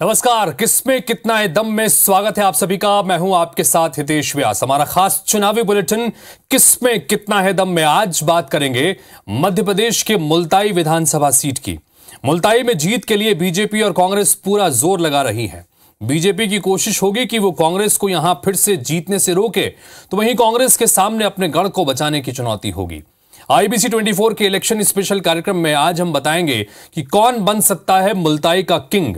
नमस्कार किसमें कितना है दम में स्वागत है आप सभी का। मैं हूँ आपके साथ हितेश व्यास। हमारा खास चुनावी बुलेटिन किसमें कितना है दम में? आज बात करेंगे मध्य प्रदेश के मुल्ताई विधानसभा सीट की। मुल्ताई में जीत के लिए बीजेपी और कांग्रेस पूरा ज़ोर लगा रही है। बीजेपी की कोशिश होगी कि वो कांग्रेस को यहाँ फिर से जीतने से रोके तो वहीं कांग्रेस के सामने अपने गढ़ को बचाने की चुनौती होगी। आईबीसी 24 के इलेक्शन स्पेशल कार्यक्रम में आज हम बताएँगे कि कौन बन सकता है मुल्ताई का किंग।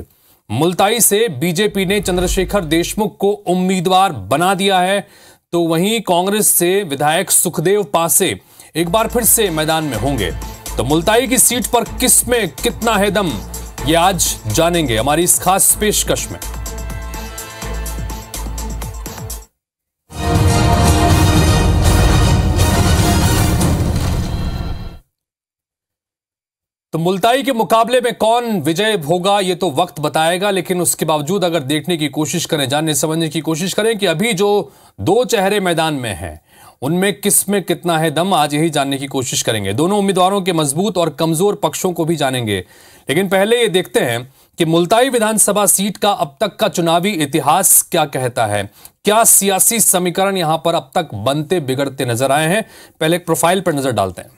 मुल्ताई से बीजेपी ने चंद्रशेखर देशमुख को उम्मीदवार बना दिया है। तो वहीं कांग्रेस से विधायक सुखदेव पासे एक बार फिर से मैदान में होंगे। तो मुल्ताई की सीट पर किसमें कितना है दम, ये आज जानेंगे हमारी इस खास पेशकश में। तो मुल्ताई के मुकाबले में कौन विजय होगा, ये तो वक्त बताएगा, लेकिन उसके बावजूद अगर देखने की कोशिश करें, जानने, समझने की कोशिश करें कि अभी जो दो चेहरे मैदान में हैं, उनमें किसमें कितना है दम, आज यही जानने की कोशिश करेंगे। दोनों उम्मीदवारों के मज़बूत और कमज़ोर पक्षों को भी जानेंगे। लेकिन पहले ये देखते हैं कि मुल्ताई विधानसभा सीट का अब तक का चुनावी इतिहास क्या कहता है। क्या सियासी समीकरण यहाँ पर अब तक बनते बिगड़ते नज़र आए हैं? पहले एक प्रोफ़ाइल पर नज़र डालते हैं।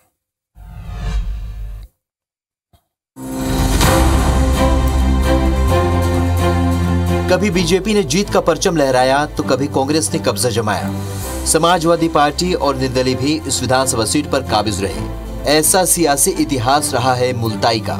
कभी बीजेपी ने जीत का परचम लहराया तो कभी कांग्रेस ने कब्जा जमाया। समाजवादी पार्टी और निर्दलीय भी इस विधानसभा सीट पर काबिज रहे। ऐसा सियासी इतिहास रहा है मुल्ताई का।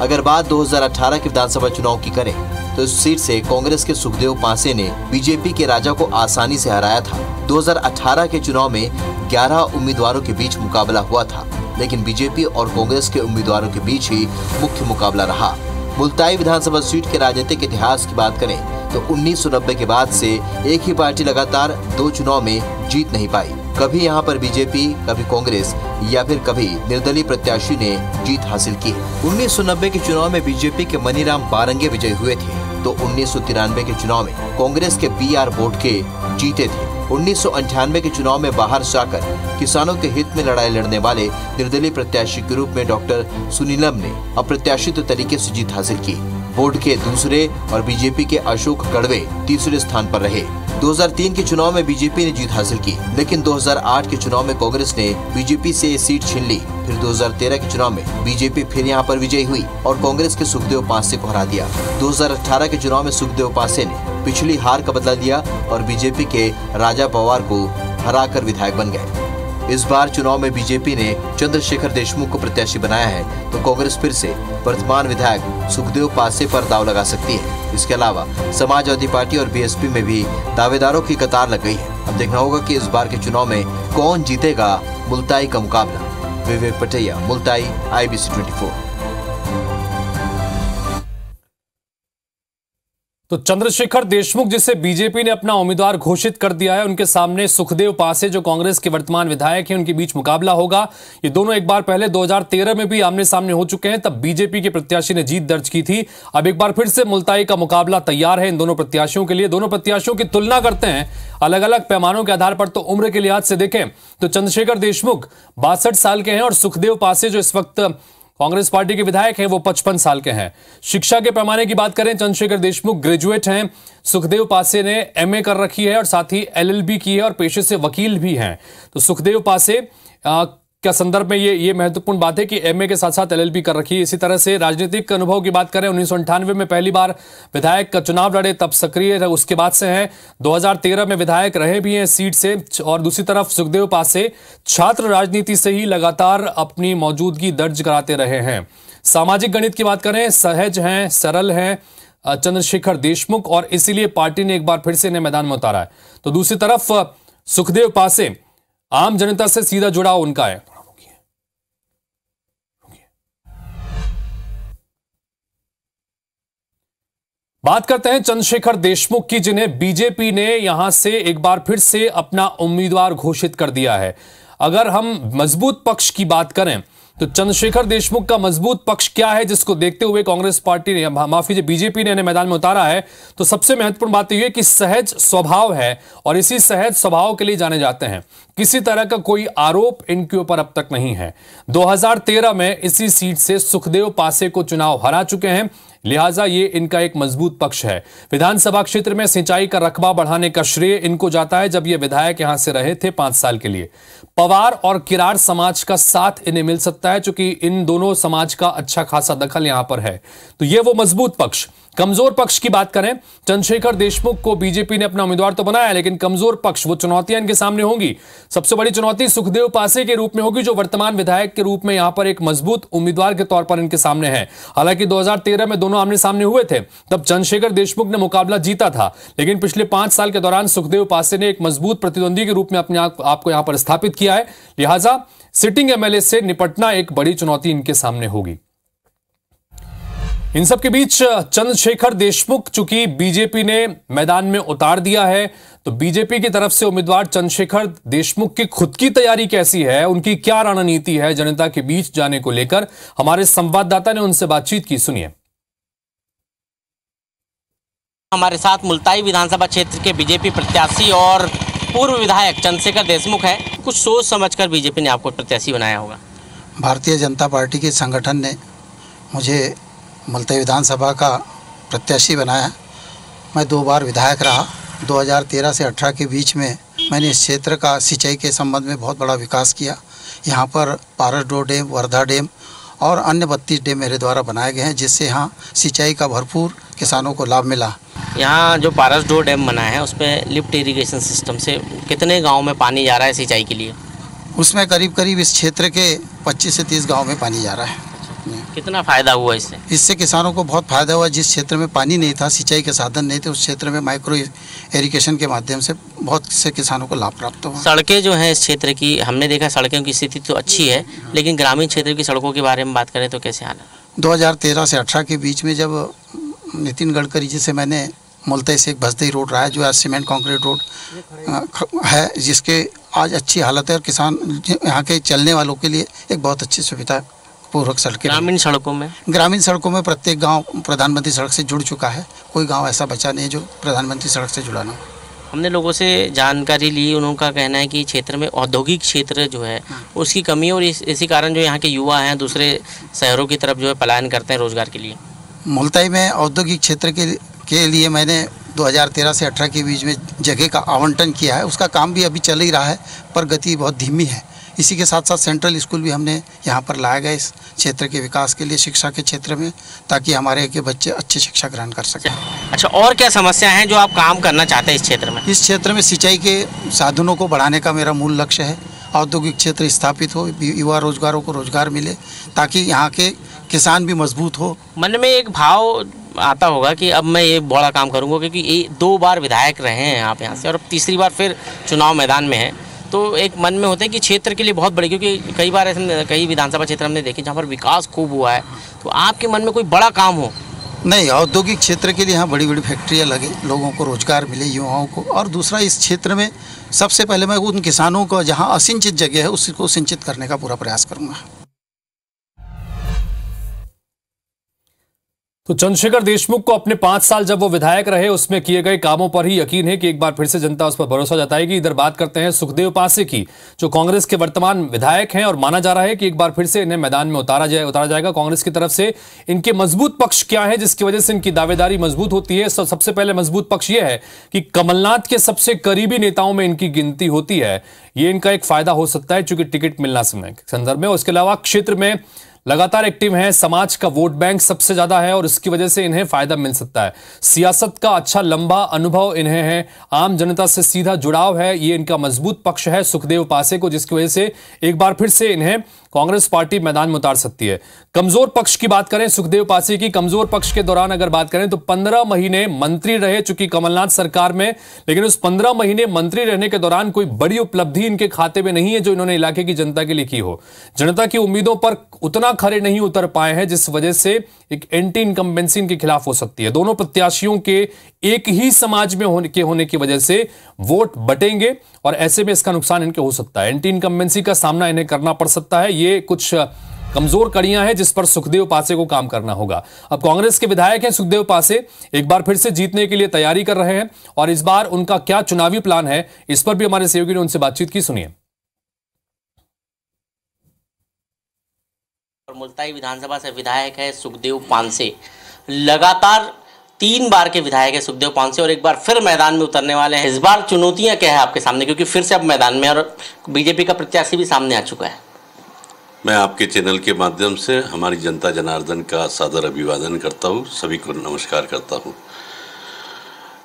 अगर बात 2018 के विधानसभा चुनाव की करें तो इस सीट से कांग्रेस के सुखदेव पासे ने बीजेपी के राजा को आसानी से हराया था। 2018 के चुनाव में 11 उम्मीदवारों के बीच मुकाबला हुआ था, लेकिन बीजेपी और कांग्रेस के उम्मीदवारों के बीच ही मुख्य मुकाबला रहा। मुल्ताई विधानसभा सीट के राजनीतिक इतिहास की बात करें तो 1990 के बाद से एक ही पार्टी लगातार दो चुनाव में जीत नहीं पाई। कभी यहाँ पर बीजेपी, कभी कांग्रेस, या फिर कभी निर्दलीय प्रत्याशी ने जीत हासिल की। उन्नीस सौ नब्बे के चुनाव में बीजेपी के मनीराम बारंगे विजय हुए थे तो उन्नीस सौ तिरानवे के चुनाव में कांग्रेस के बी आर के जीते थे। उन्नीस के चुनाव में बाहर जाकर किसानों के हित में लड़ाई लड़ने वाले निर्दलीय प्रत्याशी के रूप में डॉक्टर सुनीलम ने अप्रत्याशित तरीके से जीत हासिल की। बोर्ड के दूसरे और बीजेपी के अशोक कड़वे तीसरे स्थान पर रहे। 2003 के चुनाव में बीजेपी ने जीत हासिल की, लेकिन 2008 के चुनाव में कांग्रेस ने बीजेपी से सीट छीन ली। फिर 2013 के चुनाव में बीजेपी फिर यहाँ पर विजयी हुई और कांग्रेस के सुखदेव पासे को हरा दिया। 2018 के चुनाव में सुखदेव पासे ने पिछली हार का बदला लिया और बीजेपी के राजा पवार को हराकर विधायक बन गए। इस बार चुनाव में बीजेपी ने चंद्रशेखर देशमुख को प्रत्याशी बनाया है तो कांग्रेस फिर से वर्तमान विधायक सुखदेव पासे पर दाव लगा सकती है। इसके अलावा समाजवादी पार्टी और बीएसपी में भी दावेदारों की कतार लग गई है। अब देखना होगा कि इस बार के चुनाव में कौन जीतेगा मुल्ताई का मुकाबला। विवेक पटैया मुल्ताई ट्वेंटी तो चंद्रशेखर देशमुख, जिसे बीजेपी ने अपना उम्मीदवार घोषित कर दिया है, उनके सामने सुखदेव पासे, जो कांग्रेस के वर्तमान विधायक हैं, उनके बीच मुकाबला होगा। ये दोनों एक बार पहले 2013 में भी आमने सामने हो चुके हैं, तब बीजेपी के प्रत्याशी ने जीत दर्ज की थी। अब एक बार फिर से मुल्ताई का मुकाबला तैयार है इन दोनों प्रत्याशियों के लिए। दोनों प्रत्याशियों की तुलना करते हैं अलग अलग पैमानों के आधार पर तो उम्र के लिहाज से देखें तो चंद्रशेखर देशमुख बासठ साल के हैं और सुखदेव पासे, जो इस वक्त कांग्रेस पार्टी के विधायक हैं, वो पचपन साल के हैं। शिक्षा के पैमाने की बात करें, चंद्रशेखर देशमुख ग्रेजुएट हैं, सुखदेव पासे ने एमए कर रखी है और साथ ही एलएलबी की है और पेशे से वकील भी हैं। तो सुखदेव पासे क्या संदर्भ में ये ये महत्वपूर्ण बात है कि एमए के साथ साथ एलएलबी कर रखी है। इसी तरह से राजनीतिक अनुभव की बात करें, उन्नीस में पहली बार विधायक का चुनाव लड़े, तब सक्रिय उसके बाद से हैं। 2013 में विधायक रहे भी हैं सीट से, और दूसरी तरफ़ सुखदेव पासे छात्र राजनीति से ही लगातार अपनी मौजूदगी दर्ज कराते रहे हैं। सामाजिक गणित की बात करें, सहज हैं, सरल हैं चंद्रशेखर देशमुख, और इसीलिए पार्टी ने एक बार फिर से इन्हें मैदान में उतारा है। तो दूसरी तरफ़, सुखदेव पासे आम जनता से सीधा जुड़ाव उनका है। बात करते हैं चंद्रशेखर देशमुख की, जिन्हें बीजेपी ने यहाँ से एक बार फिर से अपना उम्मीदवार घोषित कर दिया है। अगर हम मज़बूत पक्ष की बात करें तो चंद्रशेखर देशमुख का मज़बूत पक्ष क्या है, जिसको देखते हुए कांग्रेस पार्टी ने माफ़ी बीजेपी ने इन्हें मैदान में उतारा है। तो सबसे महत्वपूर्ण बात यह है कि सहज स्वभाव है और इसी सहज स्वभाव के लिए जाने जाते हैं। किसी तरह का कोई आरोप इनके ऊपर अब तक नहीं है। 2013 में इसी सीट से सुखदेव पासे को चुनाव हरा चुके हैं। लिहाजा ये इनका एक मज़बूत पक्ष है। विधानसभा क्षेत्र में सिंचाई का रकबा बढ़ाने का श्रेय इनको जाता है, जब ये विधायक यहाँ से रहे थे पाँच साल के लिए। पवार और किरार समाज का साथ इन्हें मिल सकता है क्योंकि इन दोनों समाज का अच्छा खासा दखल यहाँ पर है। तो ये वो मज़बूत पक्ष कमज़ोर पक्ष की बात करें, चंद्रशेखर देशमुख को बीजेपी ने अपना उम्मीदवार तो बनाया, लेकिन कमज़ोर पक्ष, वो चुनौतियाँ इनके सामने होंगी। सबसे बड़ी चुनौती सुखदेव पासे के रूप में होगी, जो वर्तमान विधायक के रूप में यहाँ पर एक मज़बूत उम्मीदवार के तौर पर इनके सामने है। हालाँकि 2013 में दोनों आमने सामने हुए थे, तब चंद्रशेखर देशमुख ने मुकाबला जीता था, लेकिन पिछले पाँच साल के दौरान सुखदेव पासे ने एक मज़बूत प्रतिद्वंदी के रूप में अपने आपको यहाँ पर स्थापित किया है। लिहाजा, सिटिंग एमएलए से निपटना एक बड़ी चुनौती इनके सामने होगी। इन सब के बीच चंद्रशेखर देशमुख चूँकि बीजेपी ने मैदान में उतार दिया है तो बीजेपी की तरफ़ से उम्मीदवार चंद्रशेखर देशमुख की खुद की तैयारी कैसी है? उनकी क्या रणनीति है जनता के बीच जाने को लेकर? हमारे संवाददाता ने उनसे बातचीत की सुनिए। हमारे साथ मुल्ताई विधानसभा क्षेत्र के बीजेपी प्रत्याशी और पूर्व विधायक चंद्रशेखर देशमुख है। कुछ सोच समझकर बीजेपी ने आपको प्रत्याशी बनाया होगा। भारतीय जनता पार्टी के संगठन ने मुझे मुल्तई विधानसभा का प्रत्याशी बनाया। मैं दो बार विधायक रहा। 2013 से 18 के बीच में मैंने इस क्षेत्र का सिंचाई के संबंध में बहुत बड़ा विकास किया। यहाँ पर पारस डो डैम वर्धा डैम और अन्य बत्तीस डैम मेरे द्वारा बनाए गए हैं जिससे यहाँ सिंचाई का भरपूर किसानों को लाभ मिला। यहाँ जो पारस डो डैम बना है उस पर लिफ्ट इरीगेशन सिस्टम से कितने गाँव में पानी जा रहा है सिंचाई के लिए? उसमें करीब करीब इस क्षेत्र के 25 से 30 गाँव में पानी जा रहा है। कितना फ़ायदा हुआ इससे? इससे किसानों को बहुत फ़ायदा हुआ। जिस क्षेत्र में पानी नहीं था सिंचाई के साधन नहीं थे उस क्षेत्र में माइक्रो इरिगेशन के माध्यम से बहुत से किसानों को लाभ प्राप्त हुआ। सड़कें जो हैं इस क्षेत्र की हमने देखा सड़कों की स्थिति तो अच्छी है लेकिन ग्रामीण क्षेत्र की सड़कों के बारे में बात करें तो कैसे हाल दो से अठारह के बीच में जब नितिन गडकरी जी से मैंने मुल्तई से एक भसदई रोड रहा है जो आज सीमेंट कंक्रीट रोड है जिसके आज अच्छी हालत है और किसान यहाँ के चलने वालों के लिए एक बहुत अच्छी सुविधा है पूर्वक सड़कें ग्रामीण सड़कों में? ग्रामीण सड़कों में प्रत्येक गाँव प्रधानमंत्री सड़क से जुड़ चुका है। कोई गाँव ऐसा बचा नहीं है जो प्रधानमंत्री सड़क से जुड़ा ना हमने लोगों से जानकारी ली उनका कहना है कि क्षेत्र में औद्योगिक क्षेत्र जो है हाँ। उसकी कमी और इस, इसी कारण जो यहाँ के युवा हैं दूसरे शहरों की तरफ़ जो है पलायन करते हैं रोज़गार के लिए। मुलताई में औद्योगिक क्षेत्र के के लिए मैंने 2013 से 18 के बीच में जगह का आवंटन किया है। उसका काम भी अभी चल ही रहा है पर गति बहुत धीमी है। इसी के साथ साथ सेंट्रल स्कूल भी हमने यहाँ पर लाया गया इस क्षेत्र के विकास के लिए शिक्षा के क्षेत्र में ताकि हमारे के बच्चे अच्छी शिक्षा ग्रहण कर सकें। अच्छा और क्या समस्या हैं जो आप काम करना चाहते हैं इस क्षेत्र में? इस क्षेत्र में सिंचाई के साधनों को बढ़ाने का मेरा मूल लक्ष्य है। औद्योगिक क्षेत्र स्थापित हो युवा रोजगारों को रोज़गार मिले ताकि यहाँ के किसान भी मज़बूत हो। मन में एक भाव आता होगा कि अब मैं ये बड़ा काम करूँगा क्योंकि ये दो बार विधायक रहे हैं आप यहाँ से और तीसरी बार फिर चुनाव मैदान में है। तो एक मन में होते हैं कि क्षेत्र के लिए बहुत बड़े, क्योंकि कई बार ऐसे, कई विधानसभा क्षेत्र हमने देखे जहाँ पर विकास खूब हुआ है। तो आपके मन में कोई बड़ा काम हो? नहीं, औद्योगिक क्षेत्र के लिए यहाँ बड़ी बड़ी फैक्ट्रियाँ लगे, लोगों को रोज़गार मिले, युवाओं को। और दूसरा, इस क्षेत्र में सबसे पहले मैं उन किसानों को, जहाँ असिंचित जगह है, उसको सिंचित करने का पूरा प्रयास करूँगा। तो चंद्रशेखर देशमुख को अपने पाँच साल जब वो विधायक रहे, उसमें किए गए कामों पर ही यकीन है कि एक बार फिर से जनता उस पर भरोसा जताएगी। इधर बात करते हैं सुखदेव पासे की जो कांग्रेस के वर्तमान विधायक हैं और माना जा रहा है कि एक बार फिर से इन्हें मैदान में उतारा जाए, उतारा जाएगा। कांग्रेस की तरफ़ से इनके मज़बूत पक्ष क्या है, जिसकी वजह से इनकी दावेदारी मज़बूत होती है? सबसे पहले मज़बूत पक्ष यह है कि कमलनाथ के सबसे करीबी नेताओं में इनकी गिनती होती है। ये इनका एक फ़ायदा हो सकता है, चूँकि टिकट मिलना समय संदर्भ में। उसके अलावा क्षेत्र में लगातार एक्टिव हैं, समाज का वोट बैंक सबसे ज़्यादा है और इसकी वजह से इन्हें फ़ायदा मिल सकता है। सियासत का अच्छा लंबा अनुभव इन्हें है। आम जनता से सीधा जुड़ाव है, ये इनका मज़बूत पक्ष है सुखदेव पासे को, जिसकी वजह से एक बार फिर से इन्हें कांग्रेस पार्टी मैदान में उतार सकती है। कमज़ोर पक्ष की बात करें, सुखदेव पासी की कमज़ोर पक्ष के दौरान अगर बात करें तो पंद्रह महीने मंत्री रहे चूँकि कमलनाथ सरकार में, लेकिन उस पंद्रह महीने मंत्री रहने के दौरान कोई बड़ी उपलब्धि इनके खाते में नहीं है जो इन्होंने इलाके की जनता के लिए की हो। जनता की उम्मीदों पर उतना खड़े नहीं उतर पाए हैं, जिस वजह से एक एंटी इनकम्बेंसी इनके खिलाफ हो सकती है। दोनों प्रत्याशियों के एक ही समाज में होने के होने की वजह से वोट बटेंगे और ऐसे में इसका नुकसान इनके हो सकता है। एंटी इनकम्बेंसी का सामना इन्हें करना पड़ सकता है। ये कुछ कमज़ोर कड़ियाँ हैं जिस पर सुखदेव पासे को काम करना होगा। अब कांग्रेस के विधायक हैं सुखदेव पासे, एक बार फिर से जीतने के लिए तैयारी कर रहे हैं और इस बार उनका क्या चुनावी प्लान है, इस पर भी हमारे सहयोगी ने उनसे बातचीत की। सुनिए। मुल्ताई विधानसभा से विधायक है सुखदेव पानसे। लगातार तीन बार के विधायक है सुखदेव पांसे और एक बार फिर मैदान में उतरने वाले हैं। इस बार चुनौतियाँ क्या है आपके सामने? क्योंकि फिर से अब मैदान में और बीजेपी का प्रत्याशी भी सामने आ चुका है। मैं आपके चैनल के माध्यम से हमारी जनता जनार्दन का सादर अभिवादन करता हूँ, सभी को नमस्कार करता हूँ।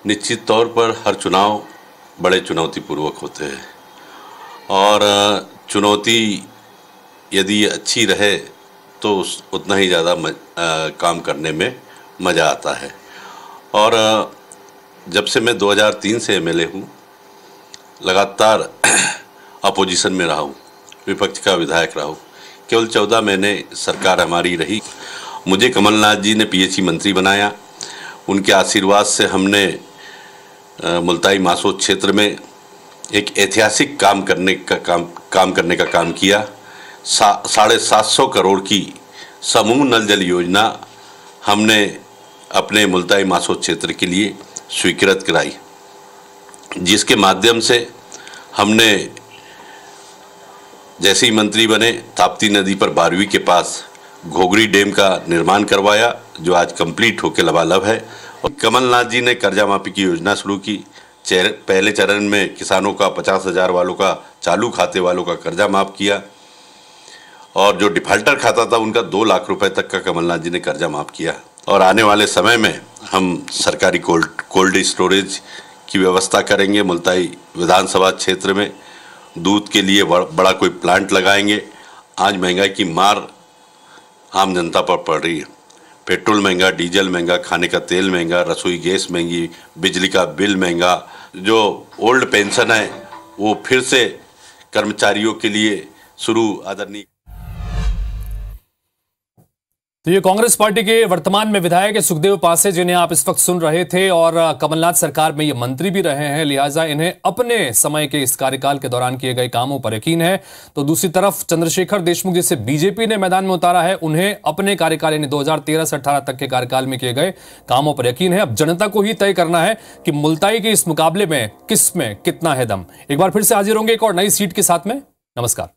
निश्चित तौर पर हर चुनाव बड़े चुनौतीपूर्वक होते हैं। और चुनौती यदि अच्छी रहे तो उतना ही ज़्यादा काम करने में मज़ा आता है। और जब से मैं 2003 से एमएलए हूँ लगातार अपोजिशन में रहा हूँ विपक्ष का विधायक रहा हूँ। केवल चौदह महीने सरकार हमारी रही। मुझे कमलनाथ जी ने पीएचई मंत्री बनाया। उनके आशीर्वाद से हमने मुल्ताई मासोद क्षेत्र में एक ऐतिहासिक काम करने का काम काम करने का काम किया। सा, साढ़े सात सौ करोड़ की समूह नल जल योजना हमने अपने मुल्ताई मासो क्षेत्र के लिए स्वीकृत कराई जिसके माध्यम से हमने जैसे ही मंत्री बने ताप्ती नदी पर बारहवीं के पास घोगरी डैम का निर्माण करवाया जो आज कंप्लीट होकर लबालब है। और कमलनाथ जी ने कर्जा माफ़ी की योजना शुरू की। चेर, पहले चरण में किसानों का पचास हज़ार वालों का चालू खाते वालों का कर्जा माफ़ किया। और जो डिफाल्टर खाता था उनका दो लाख रुपए तक का कमलनाथ जी ने कर्जा माफ़ किया। और आने वाले समय में हम सरकारी कोल्ड कोल्ड स्टोरेज की व्यवस्था करेंगे, मुल्ताई विधानसभा क्षेत्र में। दूध के लिए बड़ा कोई प्लांट लगाएँगे। आज महँगाई की मार आम जनता पर पड़ रही है। पेट्रोल महँगा, डीजल महँगा, खाने का तेल महँगा, रसोई गैस महँगी, बिजली का बिल महँगा, जो ओल्ड पेंशन है, वो फिर से कर्मचारियों के लिए शुरू आदरणीय तो ये कांग्रेस पार्टी के वर्तमान में विधायक है सुखदेव पासे, जिन्हें आप इस वक्त सुन रहे थे, और कमलनाथ सरकार में ये मंत्री भी रहे हैं। लिहाजा इन्हें अपने समय के इस कार्यकाल के दौरान किए गए कामों पर यकीन है। तो दूसरी तरफ़, चंद्रशेखर देशमुख जिसे बीजेपी ने मैदान में उतारा है, उन्हें अपने कार्यकाल, यानी दो हज़ार तेरह से अठारह तक के कार्यकाल में किए गए कामों पर यकीन है। अब जनता को ही तय करना है कि मुल्ताई के इस मुकाबले में किसमें कितना है दम। एक बार फिर से हाजिर होंगे एक और नई सीट के साथ में। नमस्कार।